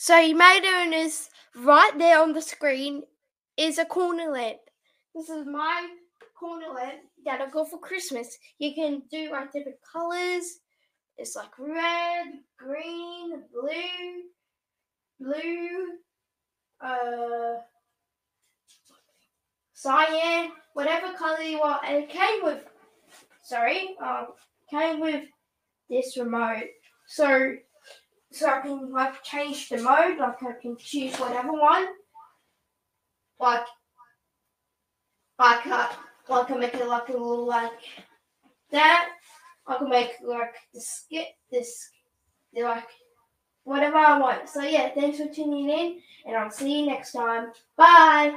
So you may notice right there on the screen is a corner lamp. This is my corner lamp that I got for Christmas. You can do like different colors. It's like red, green, blue, blue, uh, cyan, whatever color you want. And it came with, sorry, um, came with this remote. So, so I can like change the mode. Like I can choose whatever one. Like, like, uh, like I can make it like a little like that. I can make like the skip this like whatever I want. So yeah, thanks for tuning in and I'll see you next time. Bye.